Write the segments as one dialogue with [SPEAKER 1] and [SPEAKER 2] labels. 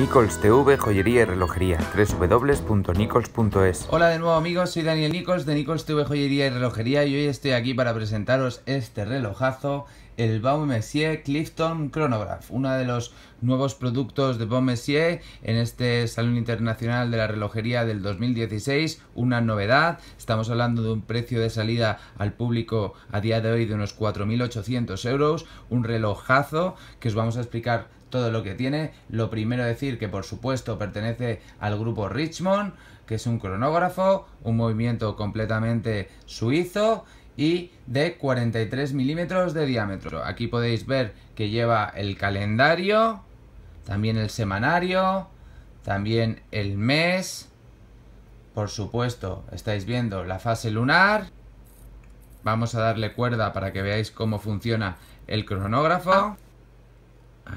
[SPEAKER 1] Nichols TV, joyería y relojería. www.nichols.es
[SPEAKER 2] Hola de nuevo amigos, soy Daniel Nichols de Nichols TV Joyería y Relojería. Y hoy estoy aquí para presentaros este relojazo, el Baume Clifton Chronograph, uno de los nuevos productos de Baume en este Salón Internacional de la Relojería del 2016, una novedad, estamos hablando de un precio de salida al público a día de hoy de unos 4.800 euros, un relojazo que os vamos a explicar todo lo que tiene. Lo primero decir que por supuesto pertenece al grupo Richmond, que es un cronógrafo, un movimiento completamente suizo y de 43 milímetros de diámetro. Aquí podéis ver que lleva el calendario, también el semanario, también el mes. Por supuesto, estáis viendo la fase lunar. Vamos a darle cuerda para que veáis cómo funciona el cronógrafo.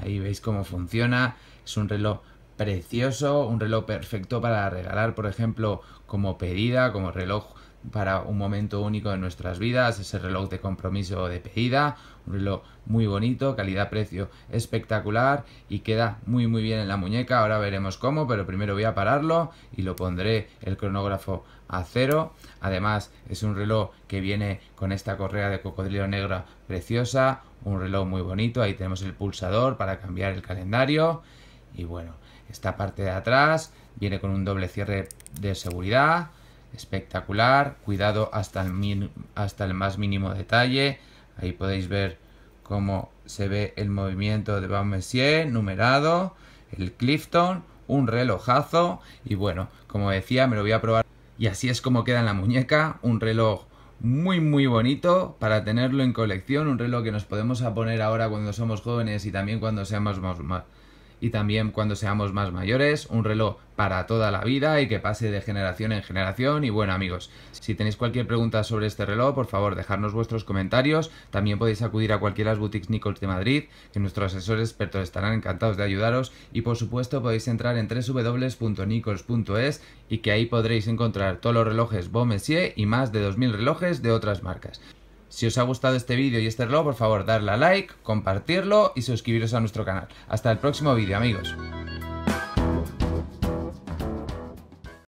[SPEAKER 2] Ahí veis cómo funciona. Es un reloj precioso, un reloj perfecto para regalar, por ejemplo, como pedida, como reloj para un momento único de nuestras vidas, ese reloj de compromiso de pedida, un reloj muy bonito, calidad-precio espectacular y queda muy muy bien en la muñeca, ahora veremos cómo, pero primero voy a pararlo y lo pondré el cronógrafo a cero, además es un reloj que viene con esta correa de cocodrilo negra preciosa, un reloj muy bonito, ahí tenemos el pulsador para cambiar el calendario. Y bueno, esta parte de atrás viene con un doble cierre de seguridad, espectacular, cuidado hasta el, hasta el más mínimo detalle, ahí podéis ver cómo se ve el movimiento de Van Messier numerado, el Clifton, un relojazo. Y bueno, como decía me lo voy a probar. Y así es como queda en la muñeca, un reloj muy muy bonito para tenerlo en colección, un reloj que nos podemos poner ahora cuando somos jóvenes y también cuando seamos más, más y también cuando seamos más mayores, un reloj para toda la vida y que pase de generación en generación. Y bueno amigos, si tenéis cualquier pregunta sobre este reloj, por favor dejadnos vuestros comentarios. También podéis acudir a cualquiera de las boutiques Nichols de Madrid, que nuestros asesores expertos estarán encantados de ayudaros. Y por supuesto podéis entrar en www.nichols.es y que ahí podréis encontrar todos los relojes Beaumessier y más de 2000 relojes de otras marcas. Si os ha gustado este vídeo y este reloj, por favor darle a like, compartirlo y suscribiros a nuestro canal. Hasta el próximo vídeo amigos.